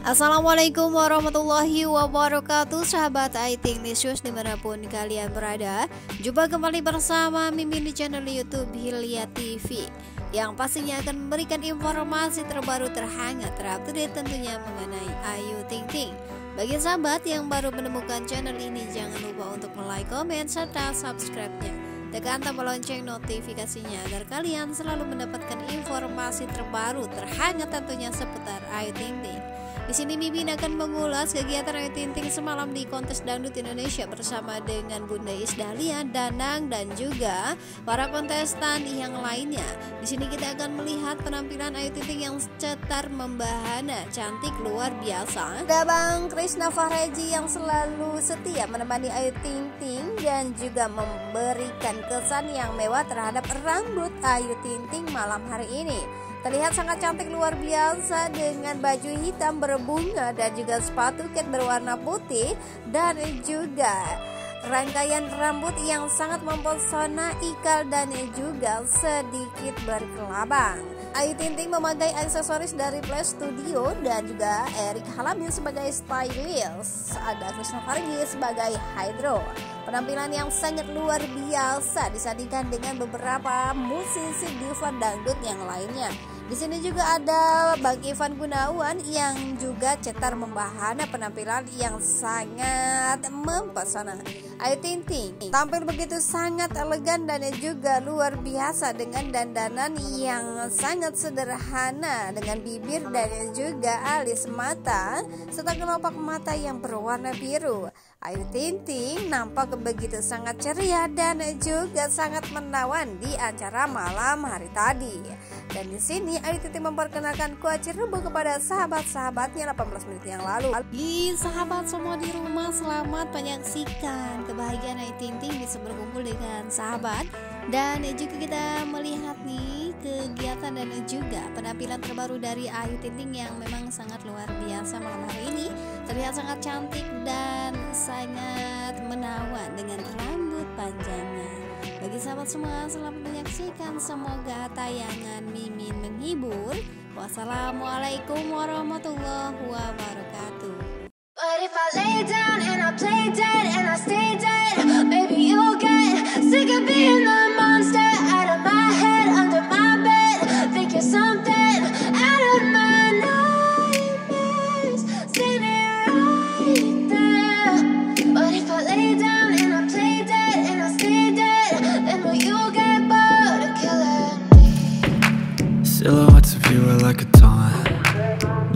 Assalamualaikum warahmatullahi wabarakatuh Sahabat IT News di mana pun kalian berada. Jumpa kembali bersama Mimin di channel Youtube Hilya TV Yang pastinya akan memberikan informasi terbaru terhangat terupdate tentunya mengenai Ayu Ting Ting. Bagi sahabat yang baru menemukan channel ini Jangan lupa untuk like, komen, serta subscribe-nya. Tekan tombol lonceng notifikasinya agar kalian selalu mendapatkan informasi terbaru terhangat tentunya seputar Ayu Ting Ting di sini Mimin akan mengulas kegiatan Ayu Ting Ting semalam di kontes dangdut Indonesia bersama dengan Bunda Isdalia, Danang dan juga para kontestan yang lainnya. Di sini kita akan melihat penampilan Ayu Ting Ting yang cetar membahana, cantik luar biasa. Ada Bang Krishna Fahreji yang selalu setia menemani Ayu Ting Ting dan juga memberikan kesan yang mewah terhadap rambut Ayu Ting Ting malam hari ini. Terlihat sangat cantik luar biasa dengan baju hitam berbunga dan juga sepatu cat berwarna putih dan juga rangkaian rambut yang sangat mempesona ikal dan juga sedikit berkelabang. Ayu Ting Ting memakai aksesoris dari Play Studio dan juga Eric Halamin sebagai stylist. Ada Krishna Fargi sebagai Hydro. Penampilan yang sangat luar biasa disandingkan dengan beberapa musisi diva dangdut yang lainnya. Di sini juga ada Bang Ivan Gunawan yang juga cetar membahana penampilan yang sangat mempesona. Ayu Ting Ting tampil begitu sangat elegan dan juga luar biasa dengan dandanan yang sangat sederhana dengan bibir dan juga alis mata serta kelopak mata yang berwarna biru. Ayu Ting Ting nampak begitu sangat ceria dan juga sangat menawan di acara malam hari tadi. Dan di sini Ayu Ting memperkenalkan kuaci rebu kepada sahabat-sahabatnya 18 menit yang lalu. Di sahabat semua di rumah selamat menyaksikan kebahagiaan Ayu Ting Ting bisa berkumpul dengan sahabat dan juga kita melihat nih kegiatan dan juga penampilan terbaru dari Ayu Ting Ting yang memang sangat luar biasa malam hari ini terlihat sangat cantik dan sangat menawan dengan rambut panjangnya. Bagi sahabat semua, selamat menyaksikan. Semoga tayangan Mimin menghibur. Wassalamualaikum warahmatullahi wabarakatuh. But if I lay down and I play dead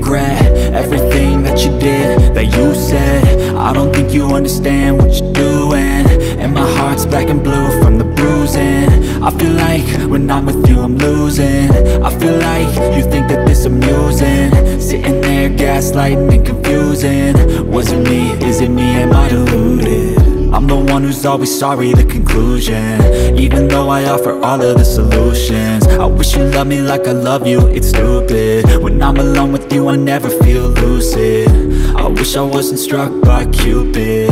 regret everything that you did, that you said? I don't think you understand what you're doing. And my heart's black and blue from the bruising. I feel like when I'm with you I'm losing. I feel like you think that this amusing. Sitting there gaslighting and confusing. Was it me, is it me, am I deluded? I'm the one who's always sorry, the conclusion. Even though I offer all of the solutions. I wish you loved me like I love you, it's stupid. When I'm alone with you I never feel lucid. I wish I wasn't struck by Cupid.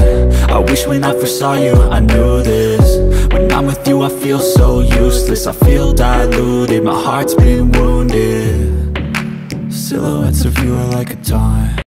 I wish when I first saw you I knew this. When I'm with you I feel so useless. I feel diluted, my heart's been wounded. Silhouettes of you are like a taunt